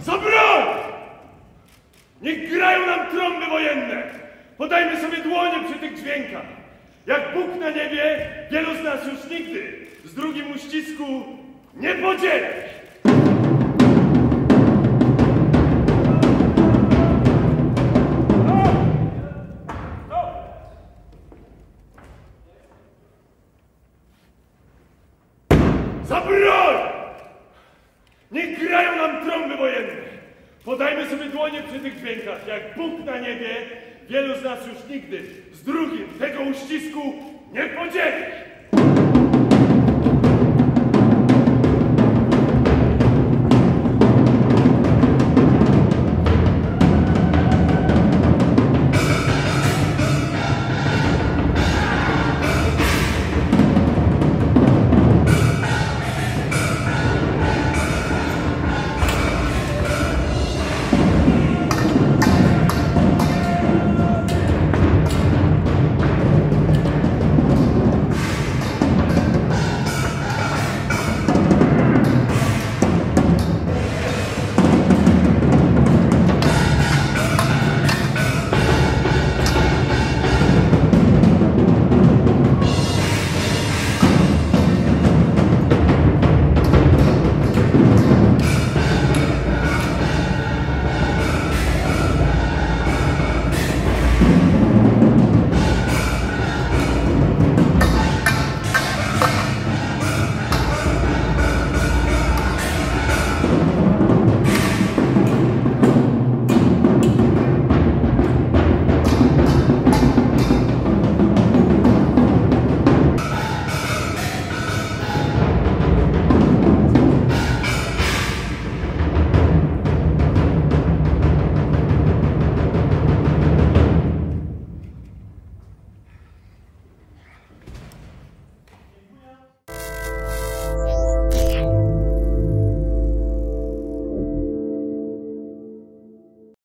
Za broń! Niech grają nam trąby wojenne! Podajmy sobie dłonie przy tych dźwiękach. Jak Bóg na niebie, wielu z nas już nigdy z drugim uścisku nie podzieli. Za! Niech grają nam trąby wojenne. Podajmy sobie dłonie przy tych dźwiękach. Jak Bóg na niebie, wielu z nas już nigdy z drugim tego uścisku nie podzieli.